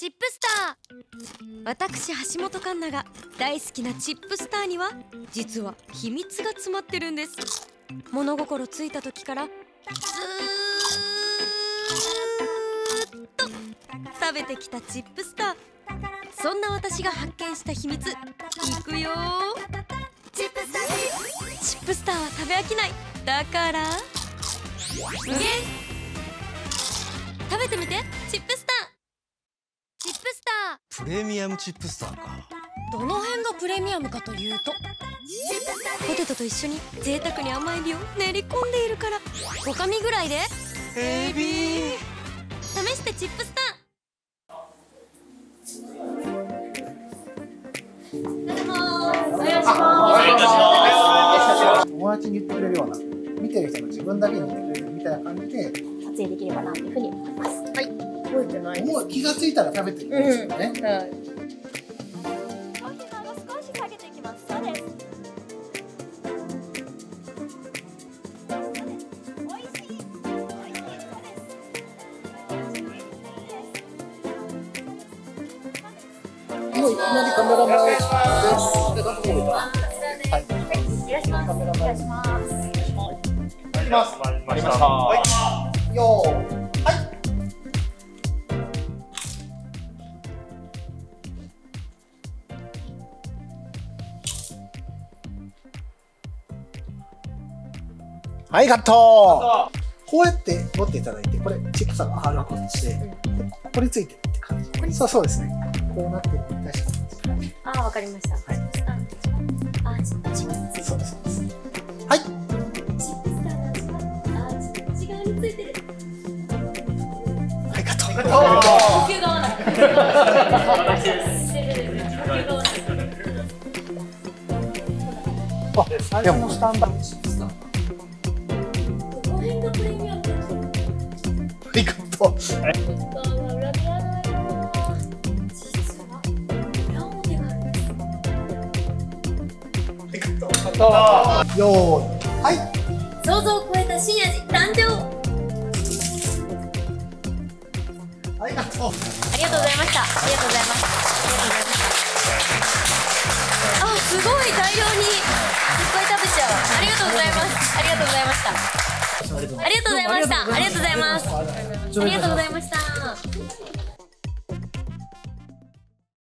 チップスター。私橋本環奈が大好きなチップスターには実は秘密が詰まってるんです。物心ついた時からずーっと食べてきたチップスター。そんな私が発見した秘密いくよチップスター。チップスターは食べ飽きない。だから？無限。食べてみて。プレミアムチップスターか。ーどの辺がプレミアムかというとポテトと一緒に贅沢に甘エビを練り込んでいるから5紙ぐらいで。エビ。試してチップスタ友達に言ってくれるような。見てる人が自分だけに言ってくれるみたいな感じで撮影できればなというふうに思います。はい。覚えてないもう気がついたら食べてるんですよね、はい。ー少しかけていきますそうですもういきなりカメラ前ですはいいらっしゃいます。お願いします。いきますありました。はいよーはい、カットこうやって持っていただいて、これ、チップさが上がるこっちで、でここについてるって感じ。そうそうですね。こうなってる確かに。あー、わかりました。はい。あ、チップスター。そうです、そうです。はい。あー、ちょっと内側についてる。はい、カット。呼。あ、でもスタンバイ。こはい、カット。他は裏切らないな実は裏表があるんですよーい。はい。想像を超えた新味誕生はい、カット。ありがとうございましたありがとうございますありがとうございましたあすごい大量にいっぱい食べちゃうありがとうございますありがとうございましたありがとうございました。ありがとうございます。ありがとうございました